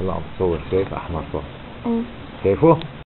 هلا عم تصور شايف أحمر فوق؟ إيه. شايفه